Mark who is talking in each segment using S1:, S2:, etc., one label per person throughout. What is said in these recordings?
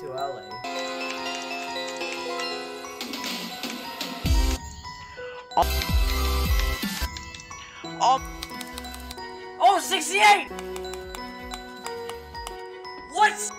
S1: too early.
S2: Oh,
S1: Oh, 68! What?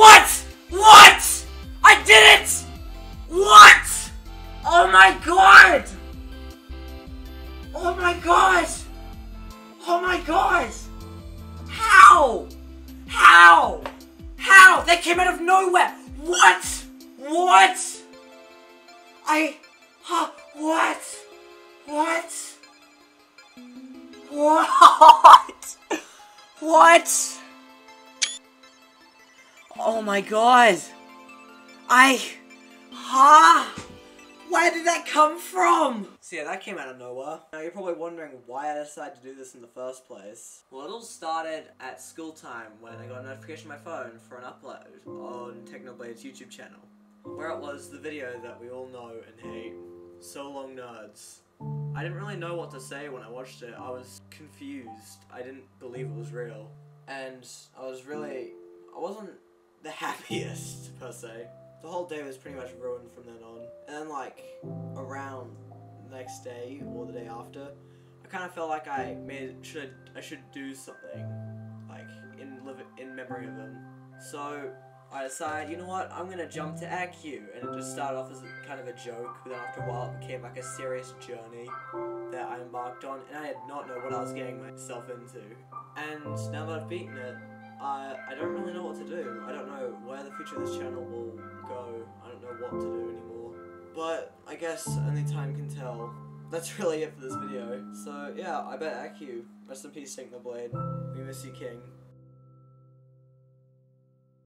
S1: What? What? I did it! What? Oh my god! Oh my god! Oh my god! How? How? How? They came out of nowhere! What? What? I. Huh, what? What? What? What? Oh my god! I. Ha! Where did that come from? So yeah, that came out of nowhere. Now you're probably wondering why I decided to do this in the first place. Well, it all started at school time when I got a notification on my phone for an upload on Technoblade's YouTube channel. Where it was the video that we all know and hate. So Long Nerds. I didn't really know what to say when I watched it. I was confused. I didn't believe it was real. And I was really. I wasn't the happiest, per se. The whole day was pretty much ruined from then on. And then, like, around the next day or the day after, I kind of felt like I made should I should do something, like in live in memory of him. So I decided, you know what, I'm gonna jump to ACU, and it just started off as a, kind of a joke. But then after a while, it became like a serious journey that I embarked on, and I did not know what I was getting myself into. And now that I've beaten it, I, I don't really know what to do. I don't know where the future of this channel will go. I don't know what to do anymore. But I guess only time can tell. That's really it for this video. So yeah, I bet ACU. Rest in peace, Blade. We miss you, King.